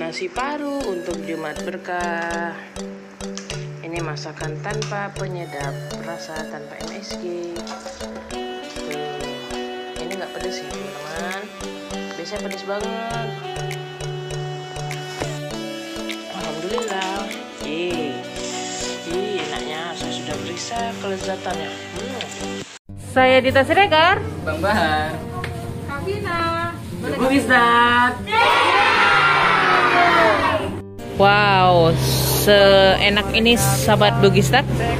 nasi paru untuk Jumat berkah ini masakan tanpa penyedap rasa tanpa MSG Tuh. ini nggak pedes ya teman-teman biasanya pedes banget Alhamdulillah Yeay. Enaknya saya sudah periksa kelezatannya hmm. saya Dita Siregar Bang Bahar. Kavina Bugistat. Wow, seenak ini sahabat Bugistat. Ya.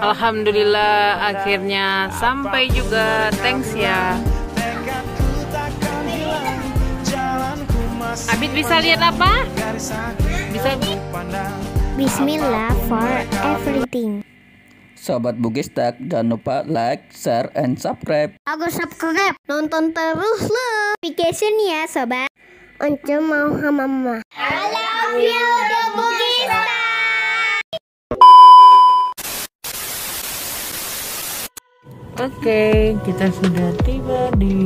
Alhamdulillah akhirnya sampai juga. Thanks ya. Abid bisa lihat apa? Bisa Bismillah for everything. Sobat Bugistak, jangan lupa like, share, and subscribe. Aku subscribe, nonton terus loh. Application ya sobat. Untuk mau sama mama. I love you, the Bugista. Oke, kita sudah tiba di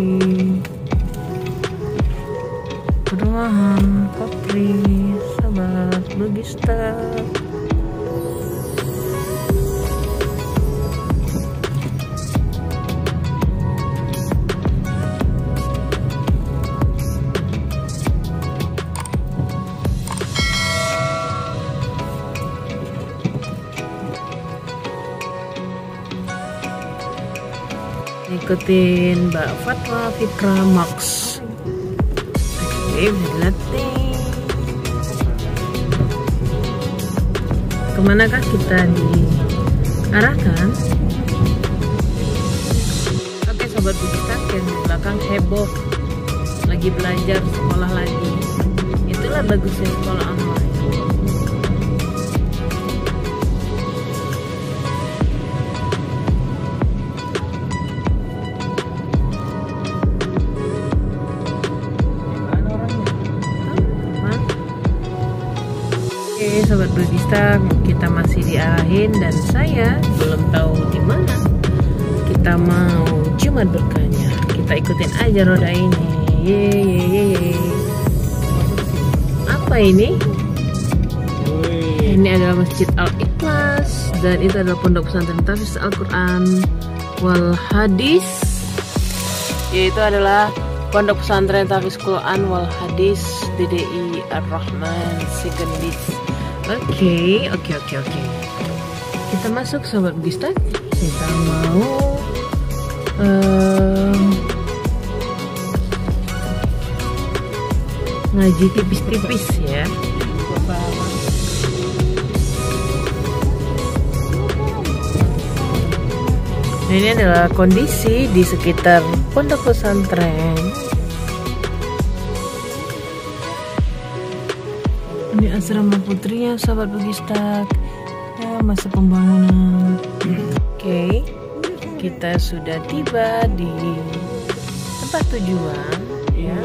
perumahan Kapri, sahabat Bugistat. Ikutin Mbak Fatwa Fitra Max. Oke bisa nih ke manakah kita diarahkan? Oke sobat bukitan yang di belakang heboh lagi belajar sekolah lagi. Itulah bagusnya sekolah online Budista, kita masih diarahin dan saya belum tahu di mana kita mau Jumat berkahnya. Kita ikutin aja roda ini. Ye ye ye ye. Apa ini? Ini adalah Masjid Al Ikhlas dan itu adalah Pondok Pesantren Tafsir Al-Qur'an wal Hadis. Yaitu adalah Pondok Pesantren Tafis Quran wal Hadis DDI Ar-Rahman Sekendis. Oke, oke, oke, oke. Kita masuk sobat Bugista. Kita mau em, ngaji tipis-tipis ya. Ini adalah kondisi di sekitar pondok pesantren. Asrama putrinya, sahabat Bugistak. Ya, masa pembangunan. Oke, kita sudah tiba di tempat tujuan. Ya,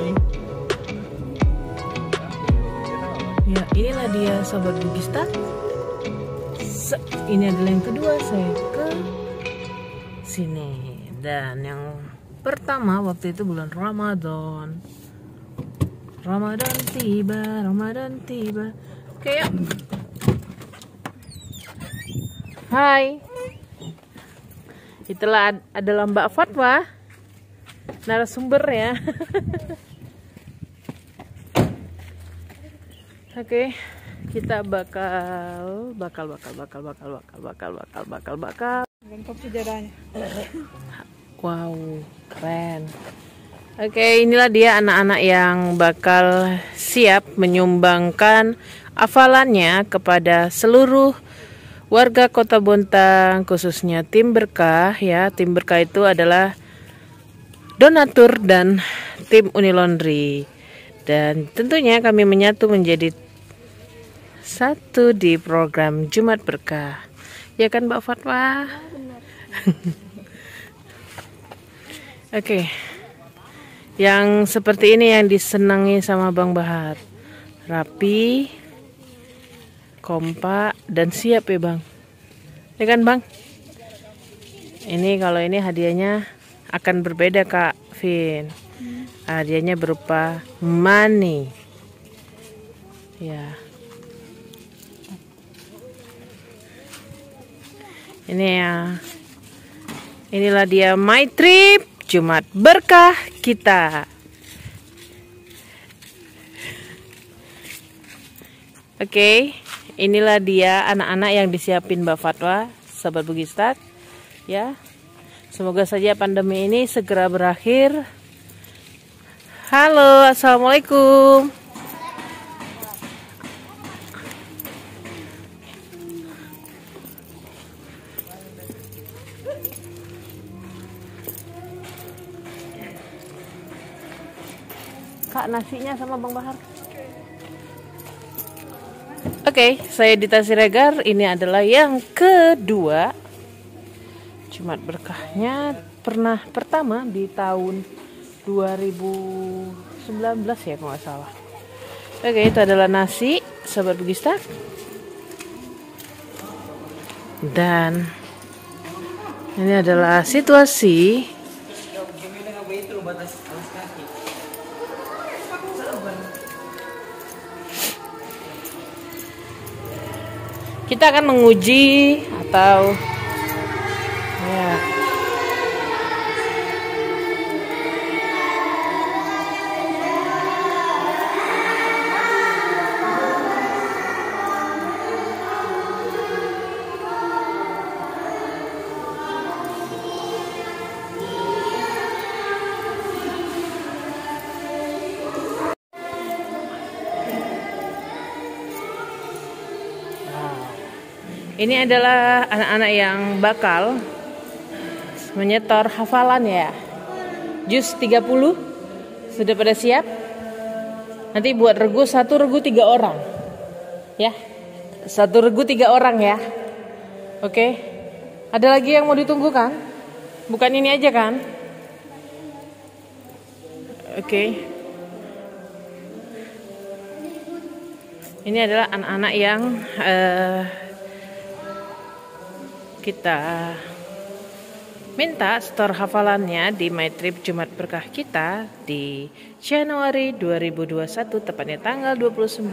ya inilah dia, sahabat Bugistak. Ini adalah yang kedua saya ke sini dan yang pertama waktu itu bulan Ramadan Ramadan tiba Ramadan tiba. Oke yuk. Hai. Itulah ad- adalah Mbak Fatwa narasumber ya oke kita bakal bakal bakal bakal bakal bakal bakal bakal bakal bakal. Lengkap sejarahnya. Wow, keren. Oke, inilah dia anak-anak yang bakal siap menyumbangkan hafalannya kepada seluruh warga Kota Bontang, khususnya tim berkah ya. Tim berkah itu adalah donatur dan tim Unilondri. Dan tentunya kami menyatu menjadi satu di program Jumat Berkah. Ya kan Mbak Fatwa? Oke. Yang seperti ini yang disenangi sama Bang Bahar. Rapi, kompak dan siap ya, Bang. Ya kan, Bang? Ini kalau ini hadiahnya akan berbeda Kak Vin. Hadiahnya berupa money. Ya. Ini ya. Inilah dia my trip Jumat berkah kita. Oke, okay, inilah dia anak-anak yang disiapin Mbak Fatwa, sahabat Bugistak. Ya, semoga saja pandemi ini segera berakhir. Halo, assalamualaikum. Kak nasinya sama Bang Bahar. Oke, okay, saya Dita Siregar. Ini adalah yang kedua. Jumat berkahnya pernah pertama di tahun 2019 ya kalau nggak salah. Oke, okay, itu adalah nasi, sahabat Bugista. Dan ini adalah situasi kita akan menguji atau Ini adalah anak-anak yang bakal menyetor hafalan ya. Jus 30 sudah pada siap? Nanti buat regu satu regu tiga orang. Ya. Satu regu tiga orang ya. Oke. Ada lagi yang mau ditunggu kan? Bukan ini aja kan? Oke. Ini adalah anak-anak yang uh, kita minta store hafalannya di My Trip Jumat Berkah kita di Januari 2021 tepatnya tanggal 29.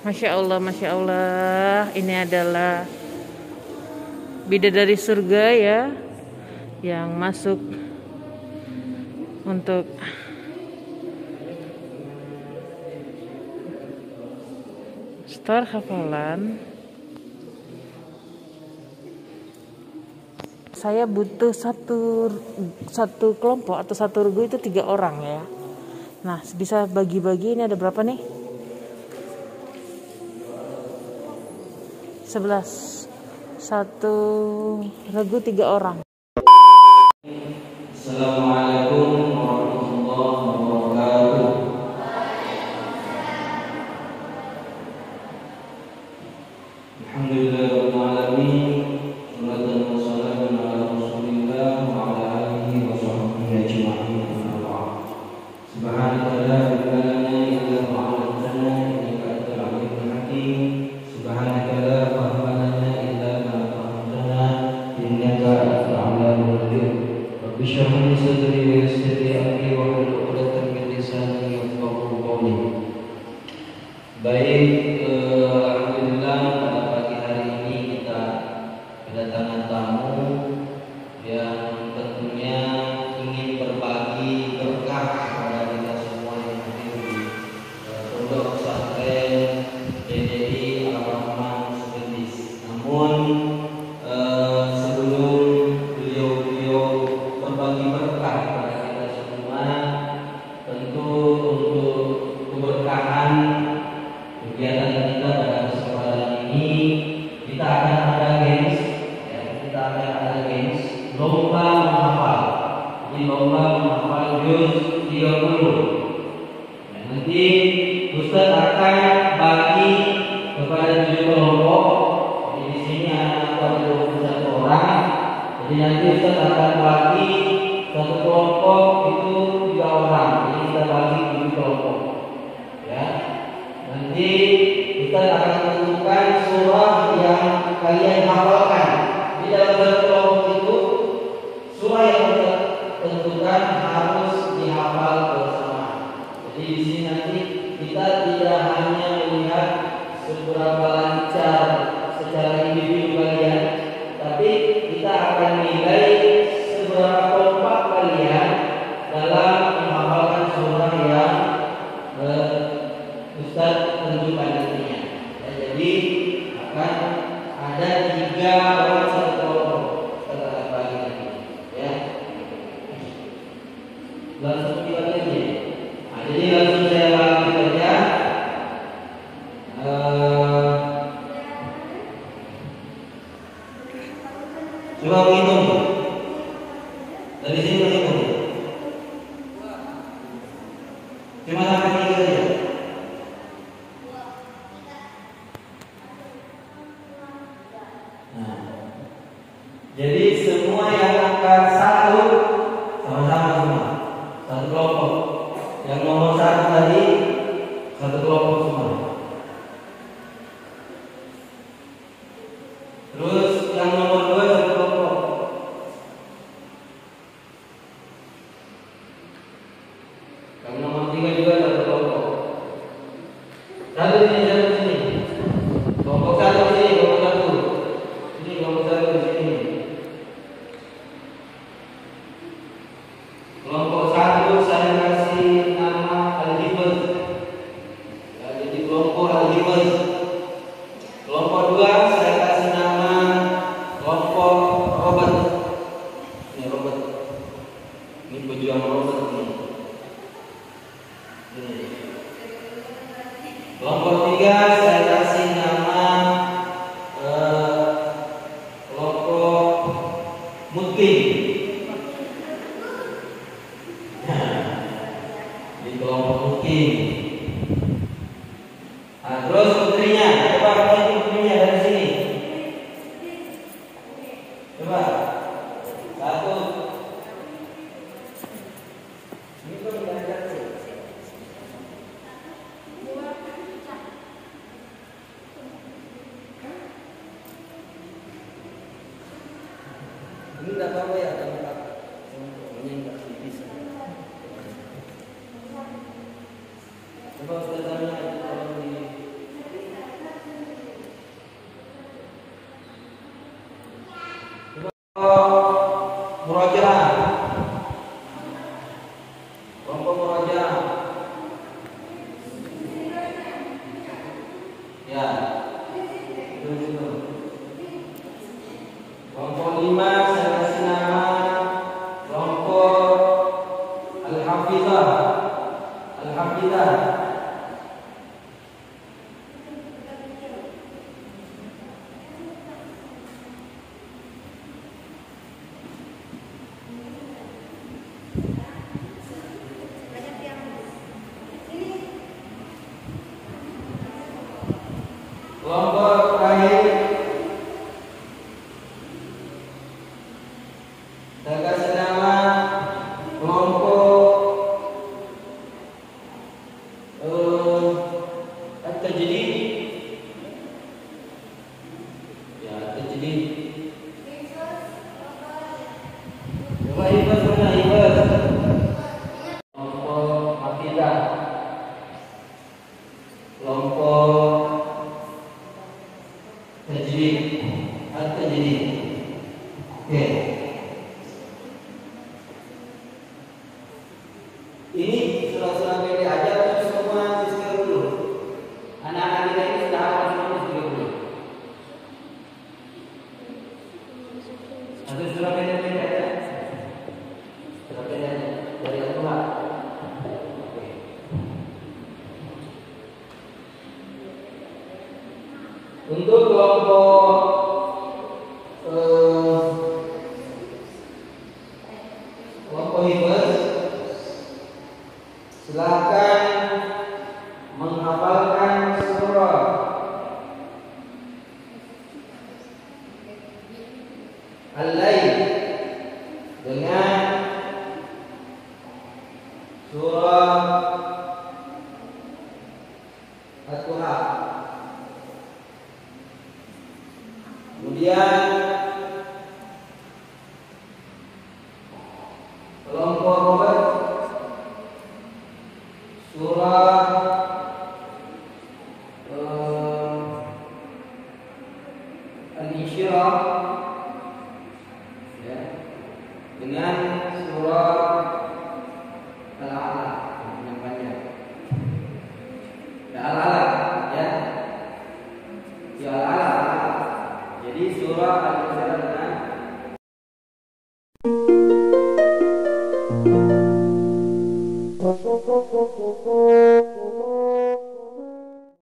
Masya Allah, Masya Allah, ini adalah bidadari surga ya yang masuk untuk Store hafalan. Saya butuh satu satu kelompok atau satu regu itu tiga orang ya. Nah bisa bagi-bagi ini ada berapa nih? Sebelas. Satu regu tiga orang Baik, berbagi berkah kepada kita semua, tentu untuk keberkahan kegiatan kita pada kesempatan ini kita akan ada games ya, kita akan ada games. Lomba menghafal. Jadi lomba menghafal juz 30 ya, nanti Ustaz akan bagi kepada tujuh kelompok. Jadi di sini ada 21 orang. Jadi nanti Ustaz akan bagi satu kelompok itu tiga orang, jadi kita bagi di kelompok. Ya, nanti kita akan menentukan surah yang kalian hafalkan. Di dalam satu kelompok itu surah yang kita tentukan harus dihafal bersama. Jadi di sini nanti kita tidak hanya melihat seberapa lancar secara individu 하나님은 음악 Amen. Al-Lail dengan surah Al-Duha. Kemudian kelompok Robert surah um, Al-Insyirah